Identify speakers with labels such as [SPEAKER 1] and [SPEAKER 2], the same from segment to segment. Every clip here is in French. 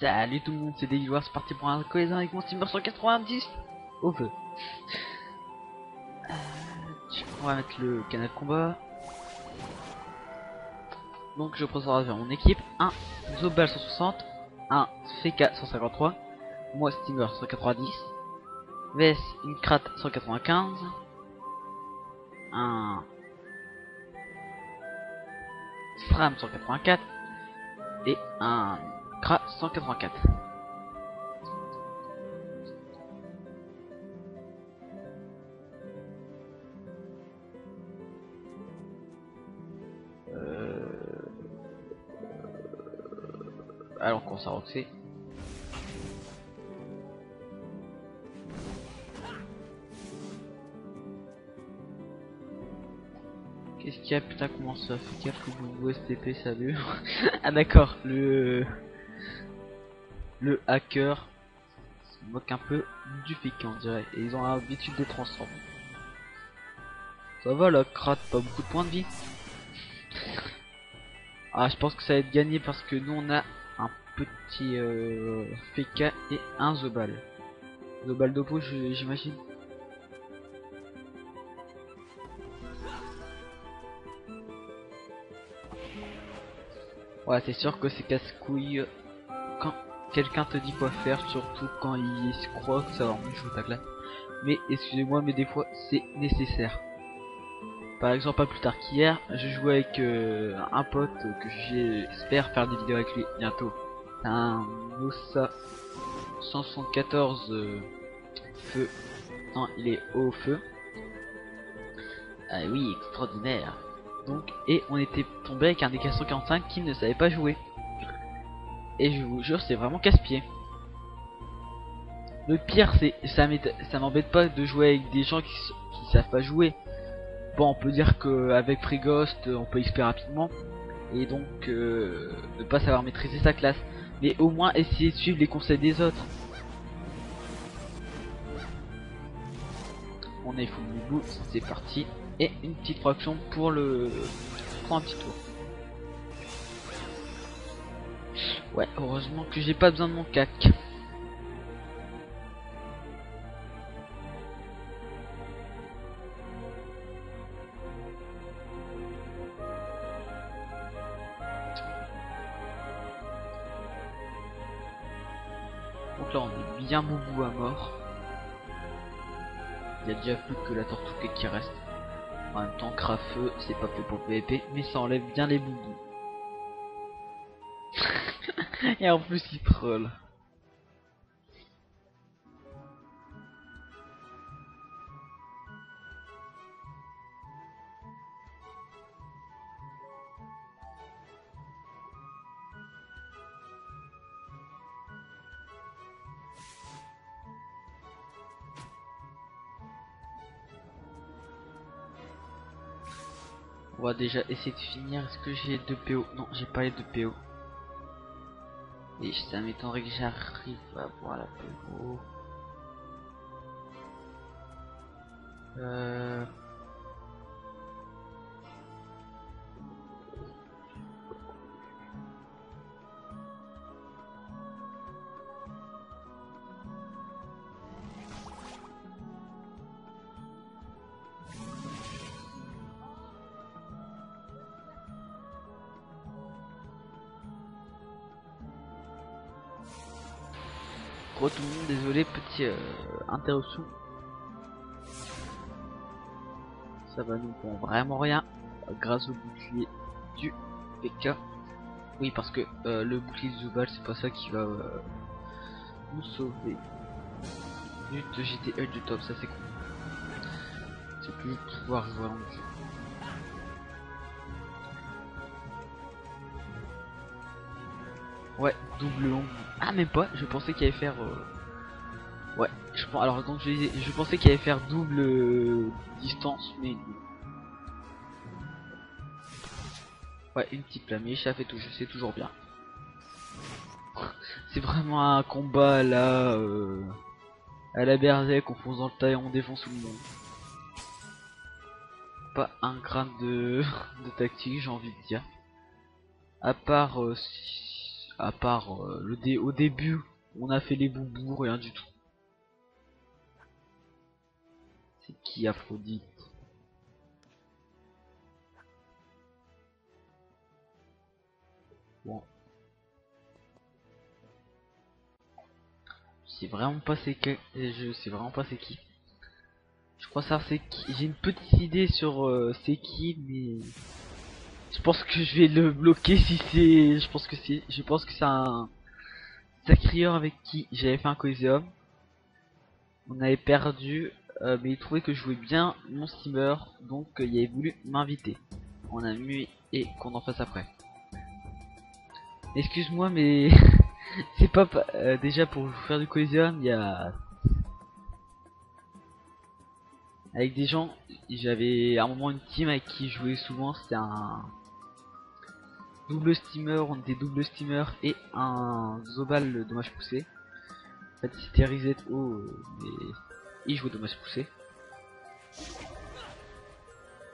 [SPEAKER 1] Salut tout le monde, c'est Dailywear, c'est parti pour un cohésion avec mon Steamer 190 au feu. Euh, on va mettre le canal combat. Donc je procède vers mon équipe. Un Zobal 160, un FK 153, moi Steamer 190, VS une Krat 195, un Stram 184 et un Kra 184. Euh... Alors qu'on s'en. Qu'est-ce qu'il y a putain comment ça fait gaffe que vous STP salut? Ah d'accord le le hacker se moque un peu du fake on dirait et ils ont l'habitude de transformer. Ça va la crate pas beaucoup de points de vie. Ah je pense que ça va être gagné parce que nous on a un petit euh, et un Zobal. Zobal d'Oppo j'imagine. Ouais c'est sûr que c'est casse-couille quand quelqu'un te dit quoi faire, surtout quand il se croit que ça va joue ta classe. Mais excusez-moi, mais des fois c'est nécessaire. Par exemple, pas plus tard qu'hier, je jouais avec euh, un pote que j'espère faire des vidéos avec lui bientôt. Un Osa 174 euh, feu. Non, il est au feu. Ah oui, extraordinaire. Donc, et on était tombé avec un DK145 qui ne savait pas jouer. Et je vous jure, c'est vraiment casse-pied. Le pire, c'est ça m'embête pas de jouer avec des gens qui, qui savent pas jouer. Bon, on peut dire que avec Ghost, on peut XP rapidement et donc euh, ne pas savoir maîtriser sa classe. Mais au moins essayer de suivre les conseils des autres. On est full bout, c'est parti. Et une petite fraction pour le prendre un petit tour. Ouais, heureusement que j'ai pas besoin de mon cac. Donc là on est bien boubou à mort. Il y a déjà plus que la tortue qui reste. En même temps, crafeux, c'est pas fait pour PVP, mais ça enlève bien les boubous. Et en plus, il troll. On va déjà essayer de finir. Est-ce que j'ai deux PO Non, j'ai pas les deux PO. Et ça m'étonnerait que j'arrive à voir la PO. Désolé, petit euh, interruption. Ça va nous pour vraiment rien, grâce au bouclier du PK. Oui, parce que euh, le bouclier de Zubal, c'est pas ça qui va euh, nous sauver. Juste GTL du top, ça c'est cool. C'est plus pouvoir jouer en jeu. Ouais, double long. Ah, même pas, je pensais qu'il allait faire. Euh... Ouais, je pense. Alors, donc, je, je pensais qu'il allait faire double euh, distance, mais. Ouais, une petite mais ça fait tout, c'est toujours bien. c'est vraiment un combat là. Euh, à la Berserk, on fonce dans le taille, on défonce tout le monde. Pas un grain de, tactique, j'ai envie de dire. À part. Euh, À part euh, le dé au début, on a fait les boubous, rien du tout. C'est qui Aphrodite? Bon. Sais vraiment pas c'est qui. Je sais vraiment pas c'est qui. Je crois savoir c'est qui. J'ai une petite idée sur euh, c'est qui, mais je pense que je vais le bloquer si c'est. Je pense que c'est. Je pense que c'est un sacrieur avec qui j'avais fait un coliseum. On avait perdu, euh, mais il trouvait que je jouais bien mon steamer, donc euh, il avait voulu m'inviter. On a mis et qu'on en fasse après. Excuse-moi, mais c'est pas euh, déjà pour faire du coliseum, il y a avec des gens. J'avais à un moment une team avec qui je jouais souvent. C'était un double steamer, on était double steamer et un Zobal dommage poussé. En fait, c'était mais il jouait dommage poussé.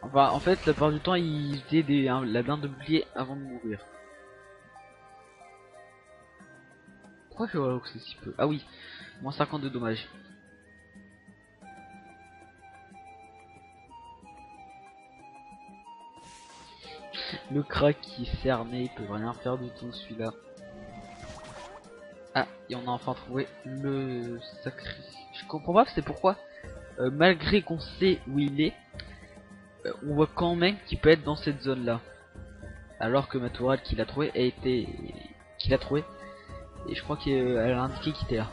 [SPEAKER 1] Enfin, en fait, la plupart du temps, il faisait des, la blinde de bouclier avant de mourir. Pourquoi que c'est si peu? Ah oui, moins 52 dommages. Le crack qui est cerné, il peut rien faire du tout celui-là. Ah, et on a enfin trouvé le sacré. Je comprends pas, c'est pourquoi, euh, malgré qu'on sait où il est, euh, on voit quand même qu'il peut être dans cette zone-là. Alors que ma tourelle qu'il a trouvé a été... qu'il a trouvé. Et je crois qu'elle a indiqué qu'il était là.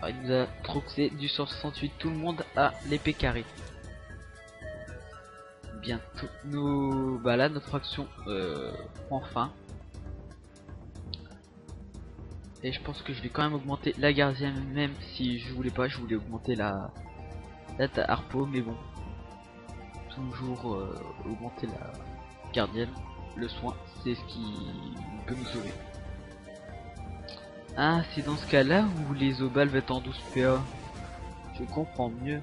[SPEAKER 1] Alors, il nous a troxé du 168, tout le monde a l'épée carrée bientôt nous bah là notre action euh, prend fin et je pense que je vais quand même augmenter la gardienne même si je voulais pas je voulais augmenter la la harpo mais bon. Toujours euh, augmenter la gardienne le soin c'est ce qui peut nous sauver. Ah c'est dans ce cas là où les obales vont être en 12 PA je comprends mieux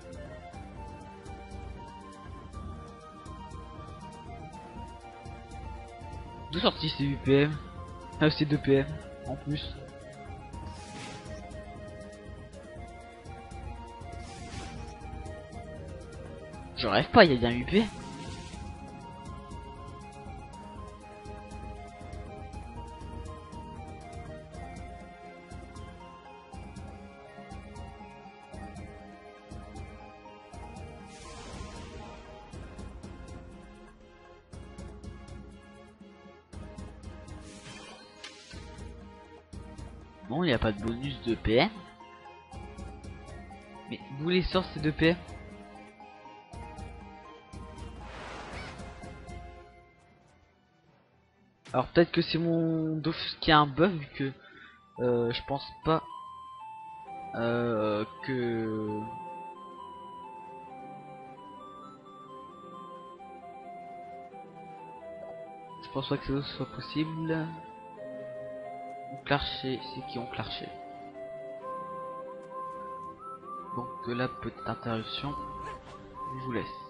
[SPEAKER 1] D'où sorti c'est UPM Ah c'est 2 PM en plus. Je rêve pas, il y a bien UP. Bon, il n'y a pas de bonus de PM. Mais vous les sorts ces deux Alors peut-être que c'est mon Dofus qui a un bug vu que euh, je pense pas euh, que je pense pas que ça soit possible clarché, c'est qui ont clarché. Donc la petite interruption, je vous laisse.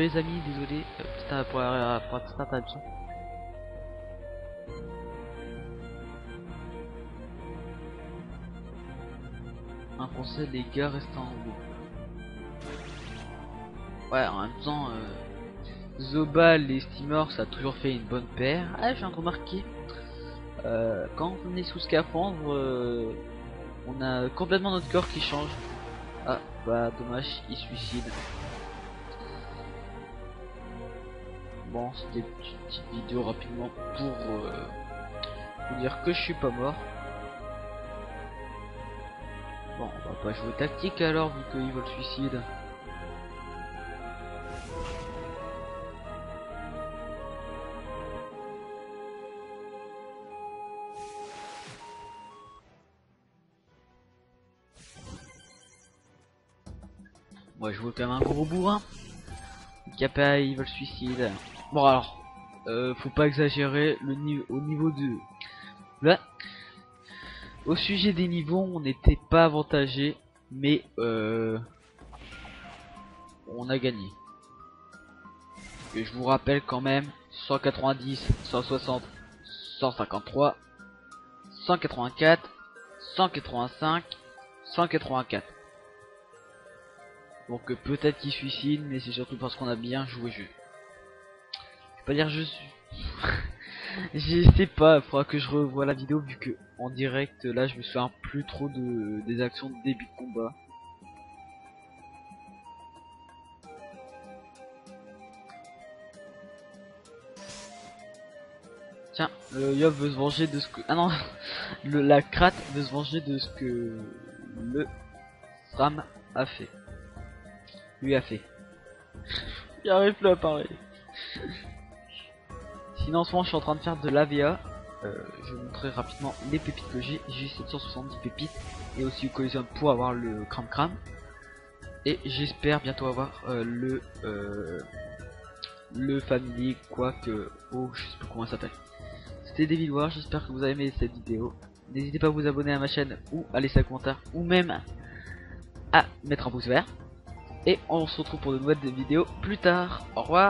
[SPEAKER 1] Les amis, désolé, euh, pour la. Un conseil, les gars, restez en haut. Ouais, en même temps, euh, Zobal et Steamer, ça a toujours fait une bonne paire. Ah, de remarquer. Euh, quand on est sous scaphandre, euh, on a complètement notre corps qui change. Ah, bah dommage, il suicide. Bon, c'était une petite vidéo rapidement pour euh, vous dire que je suis pas mort. Bon, on va pas jouer tactique alors vu qu'il veut le suicide. Moi je vois quand même un gros bourrin. Kappa il veut le suicide. Bon alors, euh, faut pas exagérer le niveau au niveau de là. Au sujet des niveaux, on n'était pas avantagé, mais euh, on a gagné. Et je vous rappelle quand même 190, 160, 153, 184, 185, 184. Donc peut-être qu'il suicide, mais c'est surtout parce qu'on a bien joué jeu. Je pas dire je suis. je sais pas, il faudra que je revoie la vidéo vu que en direct là je me souviens plus trop de des actions de début de combat. Tiens, le Yob veut se venger de ce que... Ah non, le, la Krat veut se venger de ce que le Ram a fait lui a fait. Il arrive plus à parler. Sinon en ce moment je suis en train de faire de l'AVA. Euh, je vais vous montrer rapidement les pépites que j'ai. J'ai 770 pépites et aussi au Coliseum pour avoir le cram cram. Et j'espère bientôt avoir euh, le euh, le family quoi que oh je sais pas comment ça s'appelle. C'était Devil War, j'espère que vous avez aimé cette vidéo. N'hésitez pas à vous abonner à ma chaîne ou à laisser un commentaire ou même à mettre un pouce vert. Et on se retrouve pour de nouvelles vidéos plus tard. Au revoir